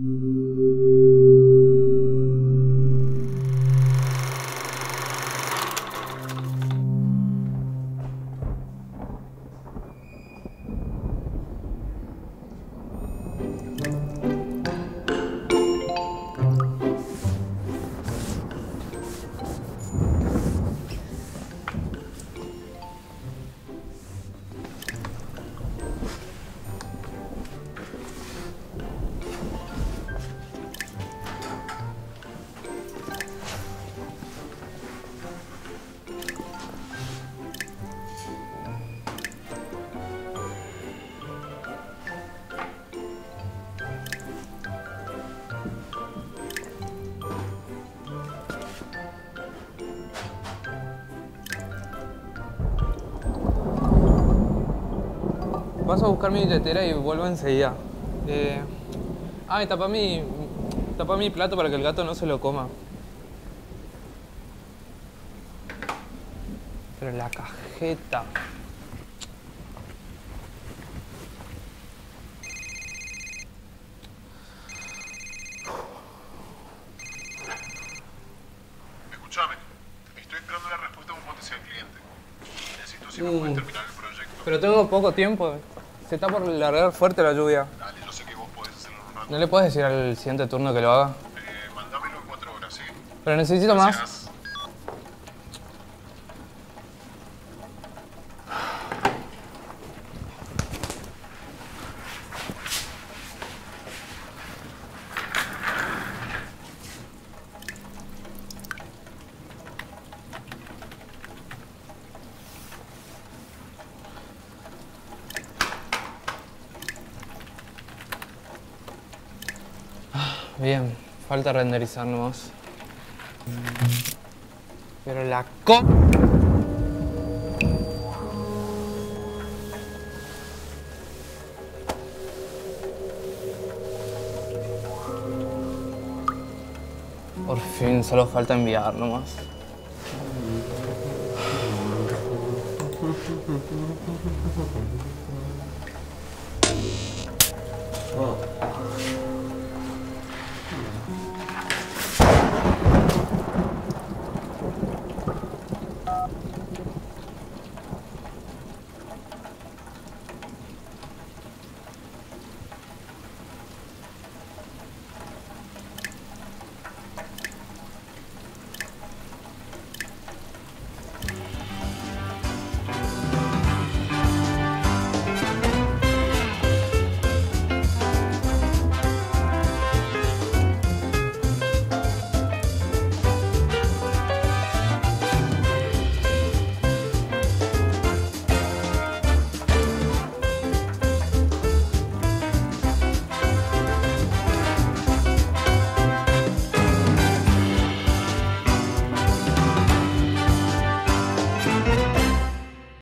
Mm-hmm. Vas a buscar mi billetera y vuelvo enseguida. Eh... Ah, y tapa mi, tapa mi plato para que el gato no se lo coma. Pero la cajeta. Escúchame, estoy esperando la respuesta de un potencial cliente. Necesito si me Uh. puedes terminar el proyecto. Pero tengo poco tiempo. Se está por largar fuerte la lluvia. Dale, yo sé que vos podés hacerlo un rato. ¿No le puedes decir al siguiente turno que lo haga? Eh, mandámelo en cuatro horas, ¿sí? Pero necesito más. Bien, falta renderizar nomás. Pero la co... Por fin, solo falta enviar nomás. Oh,